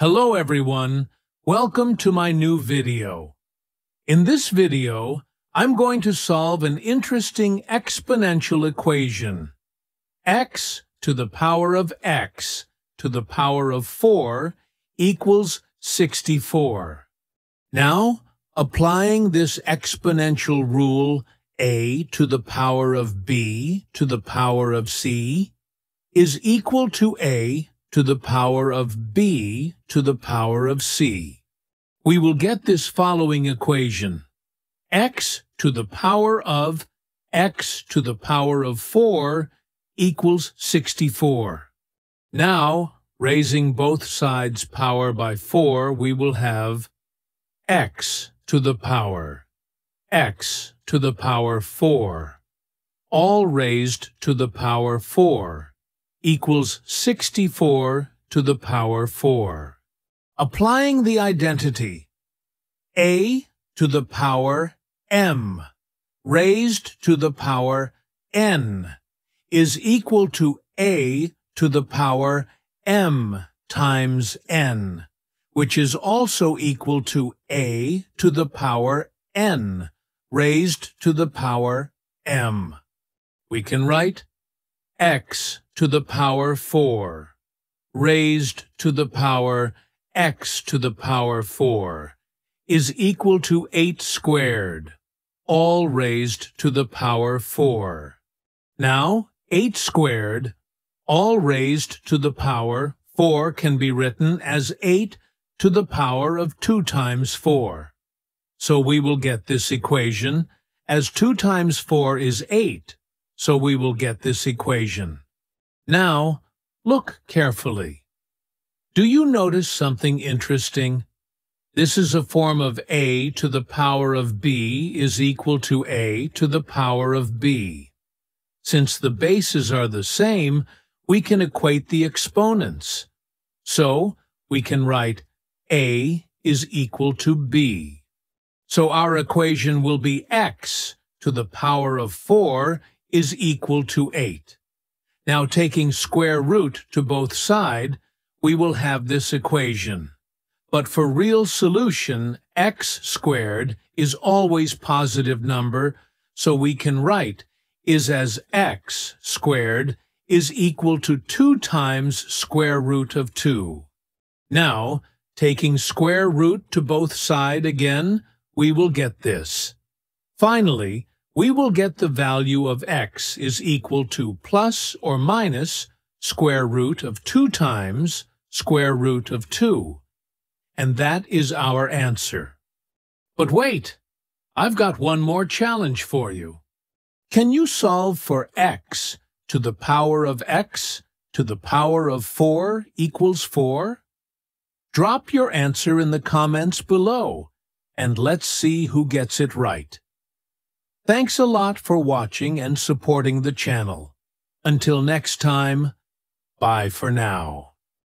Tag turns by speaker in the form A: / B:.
A: Hello everyone, welcome to my new video. In this video, I'm going to solve an interesting exponential equation. x to the power of x to the power of 4 equals 64. Now, applying this exponential rule a to the power of b to the power of c is equal to a to the power of b to the power of c. We will get this following equation. x to the power of x to the power of 4 equals 64. Now, raising both sides power by 4, we will have x to the power, x to the power 4, all raised to the power 4 equals 64 to the power 4. Applying the identity, a to the power m raised to the power n is equal to a to the power m times n, which is also equal to a to the power n raised to the power m. We can write x to the power 4, raised to the power x to the power 4, is equal to 8 squared, all raised to the power 4. Now, 8 squared, all raised to the power 4 can be written as 8 to the power of 2 times 4. So we will get this equation as 2 times 4 is 8, so we will get this equation. Now, look carefully. Do you notice something interesting? This is a form of a to the power of b is equal to a to the power of b. Since the bases are the same, we can equate the exponents. So, we can write a is equal to b. So our equation will be x to the power of 4 is equal to 8. Now taking square root to both side, we will have this equation. But for real solution, x squared is always positive number, so we can write is as x squared is equal to 2 times square root of 2. Now, taking square root to both side again, we will get this. Finally, we will get the value of x is equal to plus or minus square root of 2 times square root of 2. And that is our answer. But wait, I've got one more challenge for you. Can you solve for x to the power of x to the power of 4 equals 4? Drop your answer in the comments below, and let's see who gets it right. Thanks a lot for watching and supporting the channel. Until next time, bye for now.